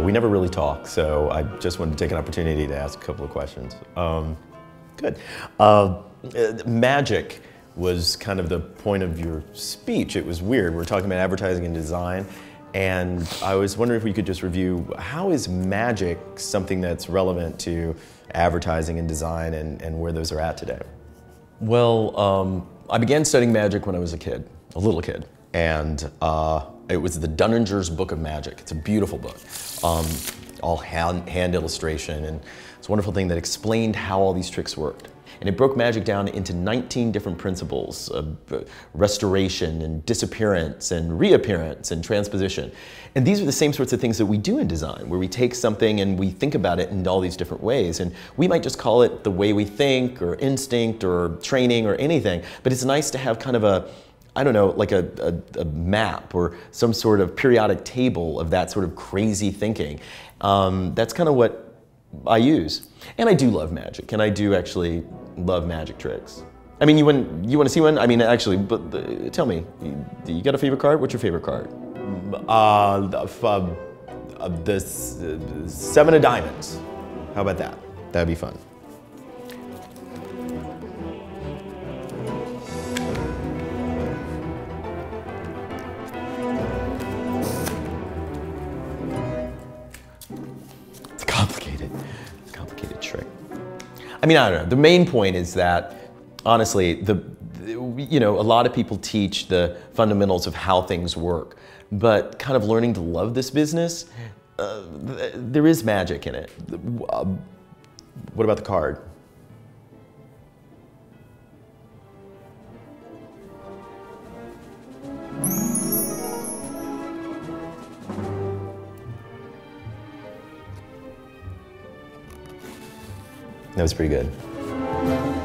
We never really talk, so I just wanted to take an opportunity to ask a couple of questions. Um, good. Uh, magic was kind of the point of your speech. It was weird. We're talking about advertising and design, and I was wondering if we could just review how is magic something that's relevant to advertising and design and, and where those are at today? Well, um, I began studying magic when I was a kid, a little kid, and uh, it was the Dunninger's Book of Magic. It's a beautiful book, um, all hand, hand illustration, and it's a wonderful thing that explained how all these tricks worked. And it broke magic down into 19 different principles uh, restoration and disappearance and reappearance and transposition. And these are the same sorts of things that we do in design, where we take something and we think about it in all these different ways. And we might just call it the way we think or instinct or training or anything, but it's nice to have kind of a I don't know, like a, a, a, map or some sort of periodic table of that sort of crazy thinking. Um, that's kind of what I use. And I do love magic, and I do actually love magic tricks. I mean, you want you want to see one? I mean, actually, but uh, tell me, you, you, got a favorite card? What's your favorite card? Uh, uh, uh, this uh, seven of diamonds. How about that? That'd be fun. I mean, I don't know. The main point is that, honestly, the, you know, a lot of people teach the fundamentals of how things work, but kind of learning to love this business, uh, there is magic in it. Uh, what about the card? That was pretty good.